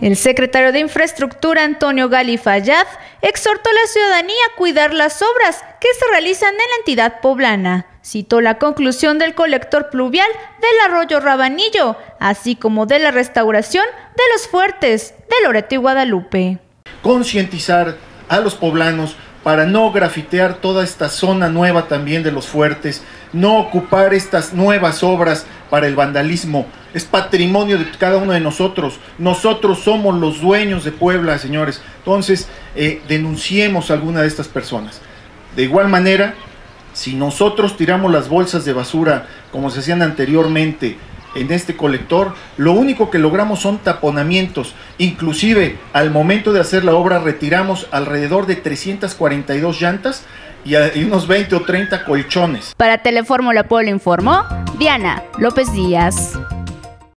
El secretario de Infraestructura Antonio Gali Fayad exhortó a la ciudadanía a cuidar las obras que se realizan en la entidad poblana. Citó la conclusión del colector pluvial del arroyo Rabanillo, así como de la restauración de los fuertes de Loreto y Guadalupe. Concientizar a los poblanos para no grafitear toda esta zona nueva también de los fuertes, no ocupar estas nuevas obras para el vandalismo. Es patrimonio de cada uno de nosotros. Nosotros somos los dueños de Puebla, señores. Entonces, eh, denunciemos a alguna de estas personas. De igual manera, si nosotros tiramos las bolsas de basura como se hacían anteriormente, en este colector, lo único que logramos son taponamientos. Inclusive, al momento de hacer la obra, retiramos alrededor de 342 llantas y, unos 20 o 30 colchones. Para Telefórmula Pueblo informó Diana López Díaz.